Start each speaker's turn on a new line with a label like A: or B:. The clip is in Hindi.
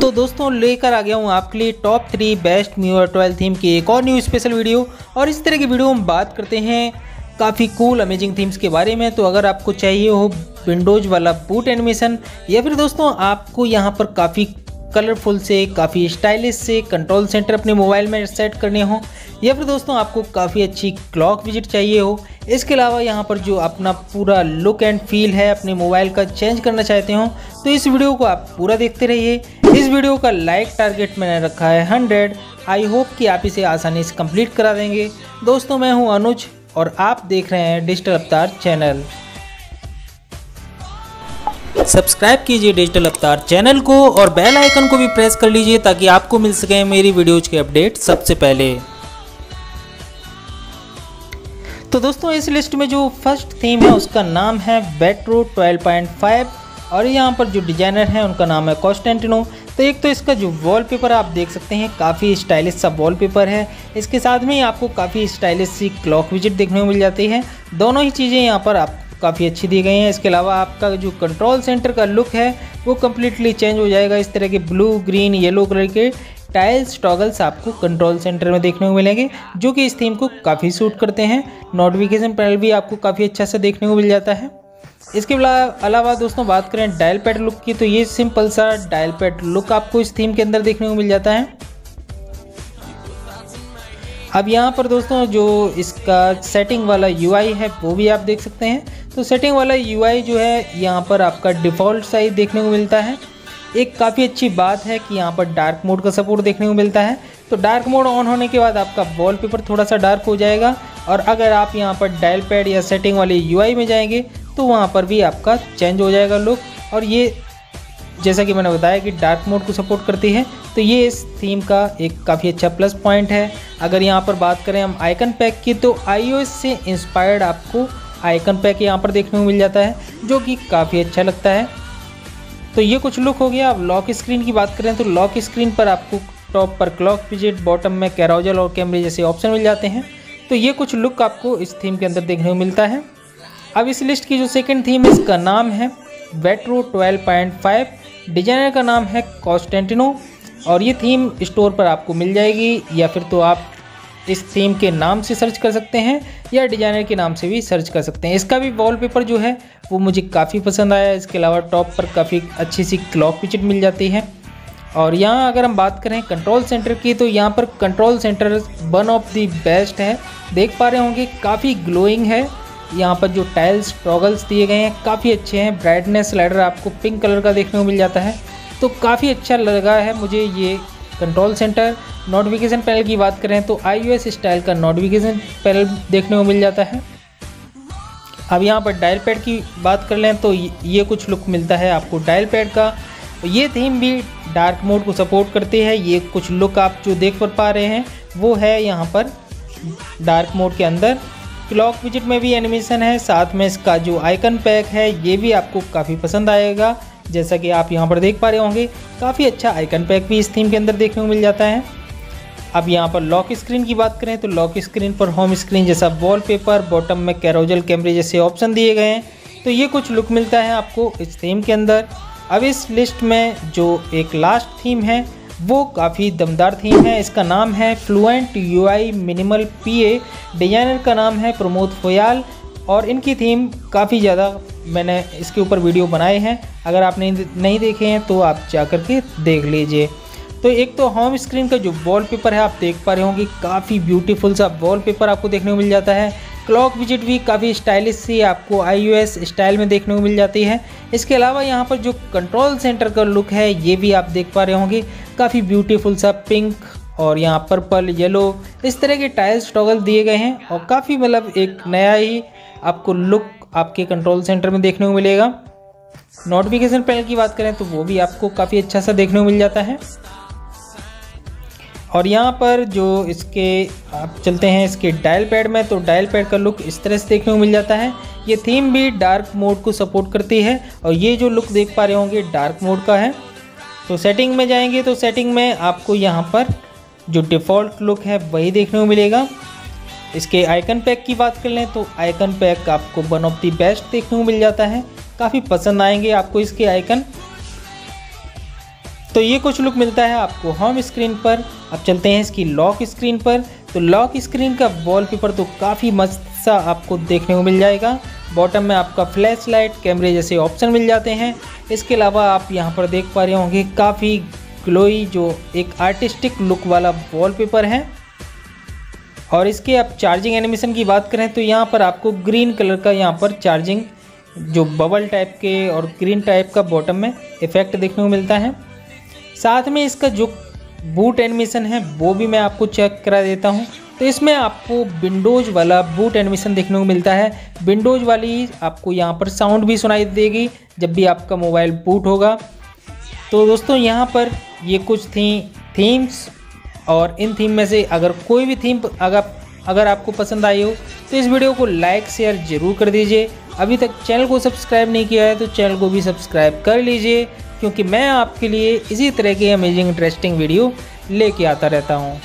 A: तो दोस्तों, लेकर आ गया हूँ आपके लिए top three best MIUI twelve theme की एक और न्यू स्पेशल वीडियो और इस तरह की वीडियो हम बात करते हैं काफ़ी कूल अमेजिंग थीम्स के बारे में। तो अगर आपको चाहिए हो विंडोज़ वाला बूट एनिमेशन या फिर दोस्तों आपको यहाँ पर काफ़ी कलरफुल से, काफ़ी स्टाइलिश से कंट्रोल सेंटर अपने मोबाइल में सेट करने हो, या फिर दोस्तों आपको काफ़ी अच्छी क्लॉक विज़िट चाहिए हो, इसके अलावा यहाँ पर जो अपना पूरा लुक एंड फील है, अपने मोबाइल का चेंज करना चाहते हो तो इस वीडियो को आप पूरा देखते रहिए। इस वीडियो का लाइक टारगेट मैंने रखा है हंड्रेड। आई होप कि आप इसे आसानी से कंप्लीट करा देंगे। दोस्तों, मैं हूँ अनुज और आप देख रहे हैं डिजिटल अवतार चैनल। सब्सक्राइब कीजिए डिजिटल अवतार चैनल को और बेल आइकन को भी प्रेस कर लीजिए ताकि आपको मिल सके मेरी वीडियोज़ के अपडेट सबसे पहले। तो दोस्तों, इस लिस्ट में जो फ़र्स्ट थीम है, उसका नाम है बेट्रो 12.5 और यहाँ पर जो डिज़ाइनर है, उनका नाम है कॉन्स्टेंटिनो। तो एक तो इसका जो वॉलपेपर आप देख सकते हैं, काफ़ी स्टाइलिश सा वॉलपेपर है। इसके साथ में आपको काफ़ी स्टाइलिश सी क्लॉक विज़िट देखने को मिल जाती है। दोनों ही चीज़ें यहाँ पर आप काफ़ी अच्छी दी गई हैं। इसके अलावा आपका जो कंट्रोल सेंटर का लुक है, वो कम्प्लीटली चेंज हो जाएगा। इस तरह के ब्लू ग्रीन येलो कलर के टाइल्स टॉगल्स आपको कंट्रोल सेंटर में देखने को मिलेंगे, जो कि इस थीम को काफ़ी सूट करते हैं। नोटिफिकेशन पैनल भी आपको काफ़ी अच्छा सा देखने को मिल जाता है। इसके अलावा दोस्तों, बात करें डायल पैड लुक की तो ये सिंपल सा डायल पैड लुक आपको इस थीम के अंदर देखने को मिल जाता है। अब यहाँ पर दोस्तों, जो इसका सेटिंग वाला यूआई है, वो भी आप देख सकते हैं। तो सेटिंग वाला यूआई जो है, यहाँ पर आपका डिफ़ॉल्ट साइज़ देखने को मिलता है। एक काफ़ी अच्छी बात है कि यहाँ पर डार्क मोड का सपोर्ट देखने को मिलता है। तो डार्क मोड ऑन होने के बाद आपका वॉलपेपर थोड़ा सा डार्क हो जाएगा। और अगर आप यहाँ पर डायल पैड या सेटिंग वाले यूआई में जाएँगे तो वहाँ पर भी आपका चेंज हो जाएगा लुक और ये, जैसा कि मैंने बताया कि डार्क मोड को सपोर्ट करती है तो ये इस थीम का एक काफ़ी अच्छा प्लस पॉइंट है। अगर यहाँ पर बात करें हम आइकन पैक की तो आई से इंस्पायर्ड आपको आइकन पैक यहाँ पर देखने को मिल जाता है, जो कि काफ़ी अच्छा लगता है। तो ये कुछ लुक हो गया। अब लॉक स्क्रीन की बात करें तो लॉक स्क्रीन पर आपको टॉप पर क्लॉक विज़िट बॉटम में कैरोजल और कैमरे जैसे ऑप्शन मिल जाते हैं। तो ये कुछ लुक आपको इस थीम के अंदर देखने को मिलता है। अब इस लिस्ट की जो सेकंड थीम इसका नाम है वेट्रो 12.5 डिज़ाइनर का नाम है कॉस्टेंटिनो और ये थीम स्टोर पर आपको मिल जाएगी, या फिर तो आप इस थीम के नाम से सर्च कर सकते हैं, या डिज़ाइनर के नाम से भी सर्च कर सकते हैं। इसका भी वॉलपेपर जो है, वो मुझे काफ़ी पसंद आया। इसके अलावा टॉप पर काफ़ी अच्छी सी क्लॉक पिचट मिल जाती है। और यहाँ अगर हम बात करें कंट्रोल सेंटर की तो यहाँ पर control centre one of the best है। देख पा रहे होंगे, काफ़ी ग्लोइंग है। यहाँ पर जो टाइल्स टॉगल्स दिए गए हैं, काफ़ी अच्छे हैं। ब्राइटनेस स्लाइडर आपको पिंक कलर का देखने को मिल जाता है। तो काफ़ी अच्छा लगा है मुझे ये कंट्रोल सेंटर नोटिफिकेशन पैनल की बात करें तो आई स्टाइल का नोटिफिकेशन पैनल देखने को मिल जाता है। अब यहाँ पर डायल पैड की बात कर लें तो ये कुछ लुक मिलता है आपको डायल पैड का। ये थीम भी डार्क मोड को सपोर्ट करती है। ये कुछ लुक आप जो देख पर पा रहे हैं, वो है यहाँ पर डार्क मोड के अंदर। क्लॉक विज़िट में भी एनिमेशन है, साथ में इसका जो आइकन पैक है, ये भी आपको काफ़ी पसंद आएगा। जैसा कि आप यहाँ पर देख पा रहे होंगे, काफ़ी अच्छा आइकन पैक भी इस थीम के अंदर देखने को मिल जाता है। अब यहाँ पर लॉक स्क्रीन की बात करें तो लॉक स्क्रीन पर होम स्क्रीन जैसा वॉलपेपर, बॉटम में कैरोजल कैमरे जैसे ऑप्शन दिए गए हैं। तो ये कुछ लुक मिलता है आपको इस थीम के अंदर। अब इस लिस्ट में जो एक लास्ट थीम है वो काफ़ी दमदार थीम है। इसका नाम है फ्लुएंट यू मिनिमल पीए डिज़ाइनर का नाम है प्रमोद फोयाल, और इनकी थीम काफ़ी ज़्यादा मैंने इसके ऊपर वीडियो बनाए हैं। अगर आपने नहीं देखे हैं तो आप जा कर के देख लीजिए। तो एक तो होम स्क्रीन का जो वॉलपेपर है, आप देख पा रहे होंगे, काफ़ी ब्यूटीफुल सा वॉलपेपर आपको देखने को मिल जाता है। क्लॉक विज़िट भी काफ़ी स्टाइलिश सी आपको आई स्टाइल में देखने को मिल जाती है। इसके अलावा यहाँ पर जो कंट्रोल सेंटर का लुक है, ये भी आप देख पा रहे होंगे। काफ़ी ब्यूटीफुल सा पिंक और यहाँ पर्पल येलो इस तरह के टाइल्स टॉगल दिए गए हैं और काफ़ी मतलब एक नया ही आपको लुक आपके कंट्रोल सेंटर में देखने को मिलेगा। नोटिफिकेशन पैनल की बात करें तो वो भी आपको काफ़ी अच्छा सा देखने को मिल जाता है। और यहाँ पर जो इसके, आप चलते हैं इसके डायल पैड में तो डायल पैड का लुक इस तरह से देखने को मिल जाता है। ये थीम भी डार्क मोड को सपोर्ट करती है और ये जो लुक देख पा रहे होंगे डार्क मोड का है। तो सेटिंग में जाएँगे तो सेटिंग में आपको यहाँ पर जो डिफ़ॉल्ट लुक है, वही देखने को मिलेगा। इसके आइकन पैक की बात कर लें तो आइकन पैक आपको वन ऑफ़ दी बेस्ट देखने को मिल जाता है। काफ़ी पसंद आएँगे आपको इसके आइकन तो ये कुछ लुक मिलता है आपको होम स्क्रीन पर। अब चलते हैं इसकी लॉक स्क्रीन पर। तो लॉक स्क्रीन का वॉलपेपर तो काफ़ी मस्त सा आपको देखने को मिल जाएगा। बॉटम में आपका फ्लैश लाइट कैमरे जैसे ऑप्शन मिल जाते हैं। इसके अलावा आप यहाँ पर देख पा रहे होंगे काफ़ी ग्लोई जो एक आर्टिस्टिक लुक वाला वॉलपेपर है। और इसके आप चार्जिंग एनिमेशन की बात करें तो यहाँ पर आपको ग्रीन कलर का यहाँ पर चार्जिंग जो बबल टाइप के और ग्रीन टाइप का बॉटम में इफ़ेक्ट देखने को मिलता है। साथ में इसका जो बूट एनिमेशन है, वो भी मैं आपको चेक करा देता हूँ। तो इसमें आपको विंडोज़ वाला बूट एनिमेशन देखने को मिलता है। विंडोज़ वाली आपको यहाँ पर साउंड भी सुनाई देगी, जब भी आपका मोबाइल बूट होगा। तो दोस्तों, यहाँ पर ये कुछ थी थीम्स और इन थीम में से अगर कोई भी थीम अगर अगर आपको पसंद आई हो तो इस वीडियो को लाइक शेयर ज़रूर कर दीजिए। अभी तक चैनल को सब्सक्राइब नहीं किया है तो चैनल को भी सब्सक्राइब कर लीजिए, क्योंकि मैं आपके लिए इसी तरह के अमेजिंग इंटरेस्टिंग वीडियो लेके आता रहता हूँ।